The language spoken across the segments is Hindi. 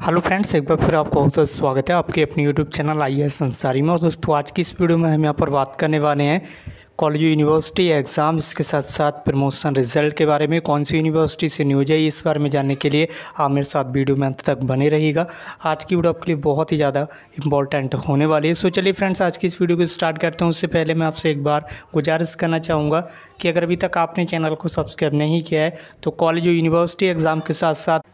हेलो फ्रेंड्स, एक बार फिर आपका बहुत बहुत स्वागत है आपके अपने यूट्यूब चैनल आई एस संसारी में। और दोस्तों, आज की इस वीडियो में हम यहाँ पर बात करने वाले हैं कॉलेज यूनिवर्सिटी एग्ज़ाम इसके साथ साथ प्रमोशन रिज़ल्ट के बारे में। कौन सी यूनिवर्सिटी से न्यूज़ है इस बारे में जानने के लिए आप मेरे साथ वीडियो में अंत तक बने रहिएगा। आज की वीडियो आपके लिए बहुत ही ज़्यादा इंपॉर्टेंट होने वाली है। सो चलिए फ्रेंड्स, आज की इस वीडियो को स्टार्ट करते हैं। उससे पहले मैं आपसे एक बार गुजारिश करना चाहूँगा कि अगर अभी तक आपने चैनल को सब्सक्राइब नहीं किया है तो कॉलेज यूनिवर्सिटी एग्ज़ाम के साथ साथ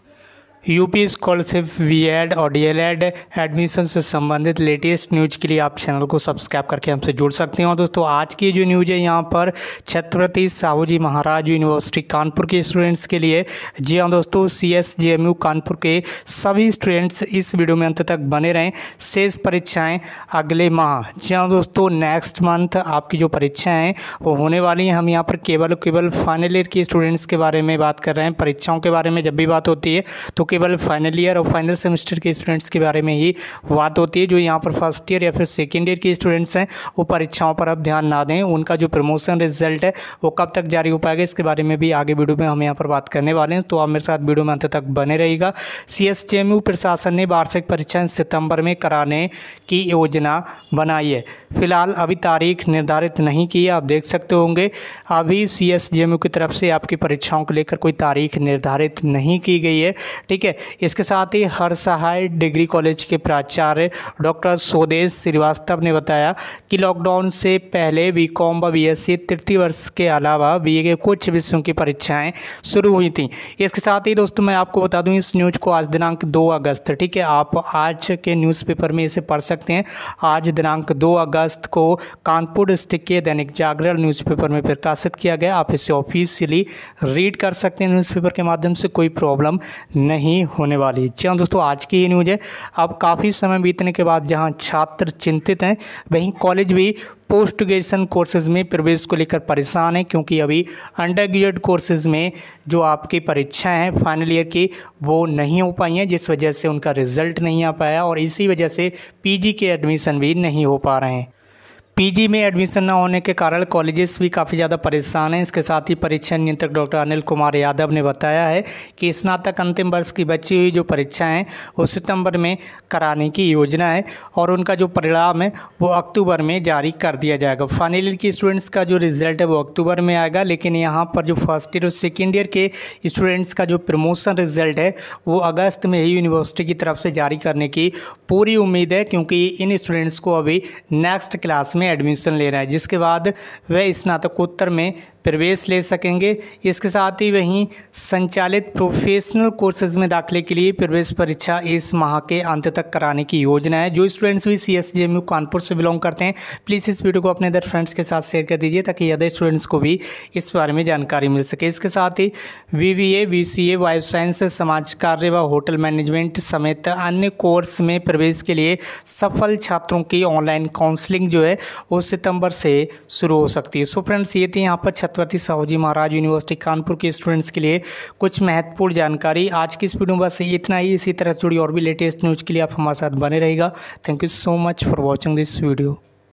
यूपी स्कॉलरशिप वी एड और डी एल एड एडमिशन से संबंधित लेटेस्ट न्यूज़ के लिए आप चैनल को सब्सक्राइब करके हमसे जुड़ सकते हैं। और दोस्तों, आज की जो न्यूज़ है, यहाँ पर छत्रपति साहू जी महाराज यूनिवर्सिटी कानपुर के स्टूडेंट्स के लिए। जी हाँ दोस्तों C S J M U Kanpur के सभी स्टूडेंट्स इस वीडियो में अंत तक बने रहें। शेष परीक्षाएँ अगले माह। जी हाँ दोस्तों नेक्स्ट मंथ आपकी जो परीक्षाएँ हैं, वो होने वाली हैं। हम यहाँ पर केवल केवल फाइनल ईयर के स्टूडेंट्स के बारे में बात कर रहे हैं। परीक्षाओं के बारे में जब भी बात होती है तो केवल फाइनल ईयर और फाइनल सेमेस्टर के स्टूडेंट्स के बारे में ही बात होती है, जो यहाँ पर फ़र्स्ट ईयर या फिर सेकेंड ईयर के स्टूडेंट्स हैं, वो परीक्षाओं पर अब ध्यान ना दें। उनका जो प्रमोशन रिज़ल्ट है, वो कब तक जारी हो पाएगा, इसके बारे में भी आगे वीडियो में हम यहाँ पर बात करने वाले हैं। तो आप मेरे साथ वीडियो में अंत तक बने रहेगा सी एस प्रशासन ने वार्षिक परीक्षाएँ सितंबर में कराने की योजना बनाई है। फ़िलहाल अभी तारीख निर्धारित नहीं की है, आप देख सकते होंगे। अभी सी एस की तरफ़ से आपकी परीक्षाओं को लेकर कोई तारीख निर्धारित नहीं की गई है। ठीक है इसके साथ ही हर सहाय डिग्री कॉलेज के प्राचार्य डॉक्टर स्वदेश श्रीवास्तव ने बताया कि लॉकडाउन से पहले बी कॉम व बी एस तृतीय वर्ष के अलावा बी ए के कुछ विषयों की परीक्षाएँ शुरू हुई थी। इसके साथ ही दोस्तों, मैं आपको बता दूँ, इस न्यूज़ को आज दिनांक दो अगस्त, ठीक है? आप आज के न्यूज़पेपर में इसे पढ़ सकते हैं। आज दिनांक दो अगस्त को कानपुर स्थित के दैनिक जागरण न्यूज़पेपर में प्रकाशित किया गया। आप इसे ऑफिशियली रीड कर सकते हैं। न्यूज़पेपर के माध्यम से कोई प्रॉब्लम नहीं होने वाली जी हाँ दोस्तों, आज की ये न्यूज़ है। अब काफ़ी समय बीतने के बाद जहाँ छात्र चिंतित हैं, वहीं कॉलेज भी पोस्ट ग्रेजुएशन कोर्सेज़ में प्रवेश को लेकर परेशान है, क्योंकि अभी अंडर ग्रेजुएट कोर्सेज़ में जो आपकी परीक्षाएँ हैं, फाइनल ईयर की, वो नहीं हो पाई हैं, जिस वजह से उनका रिज़ल्ट नहीं आ पाया और इसी वजह से पीजी के एडमिशन भी नहीं हो पा रहे हैं। पीजी में एडमिशन न होने के कारण कॉलेजेस भी काफ़ी ज़्यादा परेशान हैं। इसके साथ ही परीक्षा नियंत्रक डॉक्टर अनिल कुमार यादव ने बताया है कि स्नातक अंतिम वर्ष की बची हुई जो परीक्षाएँ हैं, वो सितंबर में कराने की योजना है और उनका जो परिणाम है, वो अक्टूबर में जारी कर दिया जाएगा। फाइनल ईयर के स्टूडेंट्स का जो रिज़ल्ट है, वो अक्टूबर में आएगा, लेकिन यहाँ पर जो फ़र्स्ट ईयर और सेकेंड ईयर के स्टूडेंट्स का जो प्रमोशन रिज़ल्ट है, वो अगस्त में ही यूनिवर्सिटी की तरफ़ से जारी करने की पूरी उम्मीद है, क्योंकि इन स्टूडेंट्स को अभी नेक्स्ट क्लास में में एडमिशन ले रहा है जिसके बाद वह स्नातकोत्तर में प्रवेश ले सकेंगे। इसके साथ ही वहीं संचालित प्रोफेशनल कोर्सेज में दाखिले के लिए प्रवेश परीक्षा इस माह के अंत तक कराने की योजना है, जो स्टूडेंट्स भी सी एस कानपुर से बिलोंग करते हैं। प्लीज़ इस वीडियो को अपने अदर फ्रेंड्स के साथ शेयर कर दीजिए, ताकि अदर स्टूडेंट्स को भी इस बारे में जानकारी मिल सके। इसके साथ ही B V A B C A life science समाज कार्य व होटल मैनेजमेंट समेत अन्य कोर्स में प्रवेश के लिए सफल छात्रों की ऑनलाइन काउंसलिंग जो है, वो सितंबर से शुरू हो सकती है। सो फ्रेंड्स ये थी यहाँ पर छत्रपति साहूजी महाराज यूनिवर्सिटी कानपुर के स्टूडेंट्स के लिए कुछ महत्वपूर्ण जानकारी। आज की इस वीडियो में बस इतना ही। इसी तरह जुड़ी और भी लेटेस्ट न्यूज़ के लिए आप हमारे साथ बने रहेगा thank you so much for watching this video